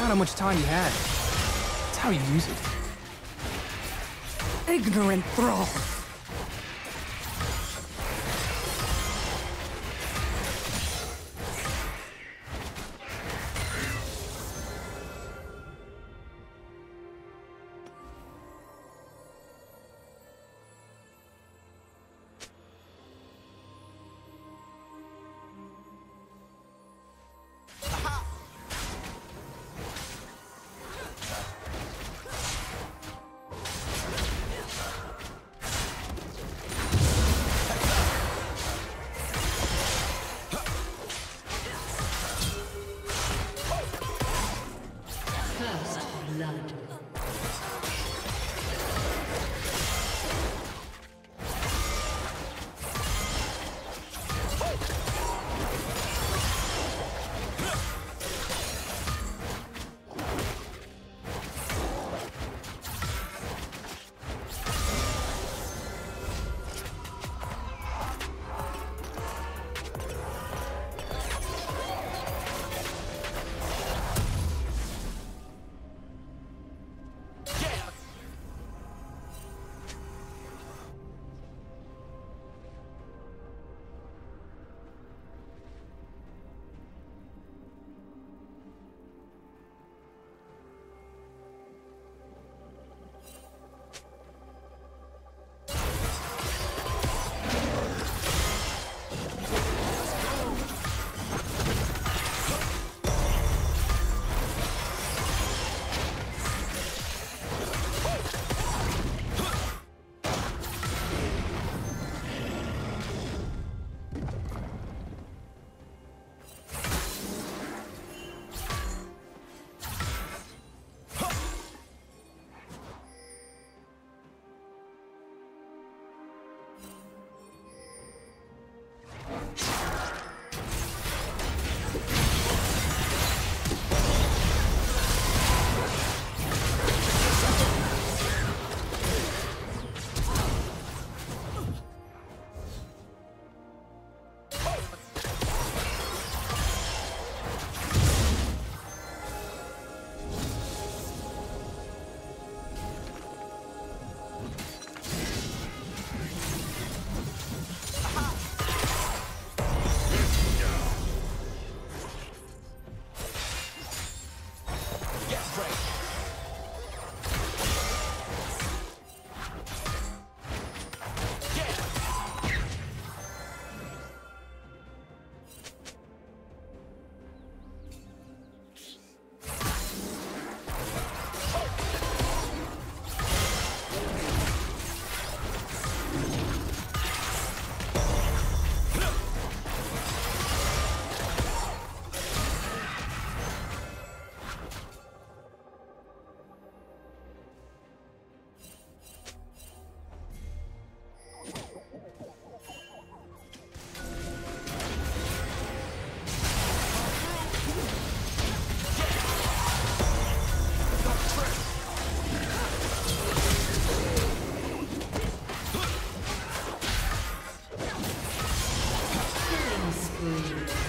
not how much time you had. It's how you use it. Ignorant thrall! strength. Thank you.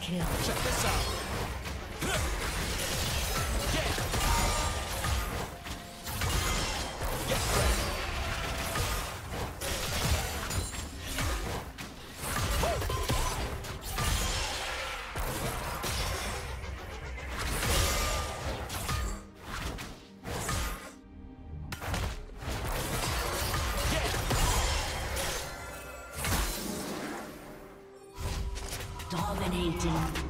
kill. Check this out. Dominating.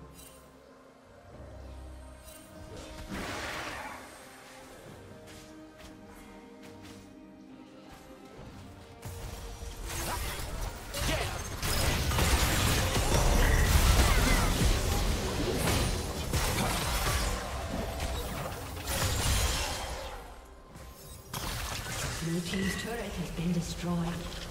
destroyed.